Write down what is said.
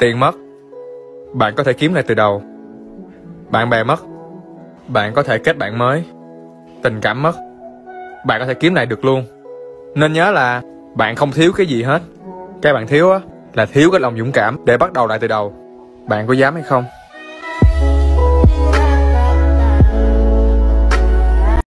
Tiền mất. Bạn có thể kiếm lại từ đầu. Bạn bè mất. Bạn có thể kết bạn mới. Tình cảm mất. Bạn có thể kiếm lại được luôn. Nên nhớ là Bạn không thiếu cái gì hết. Cái bạn thiếu á, Là thiếu cái lòng dũng cảm Để bắt đầu lại từ đầu. Bạn có dám hay không?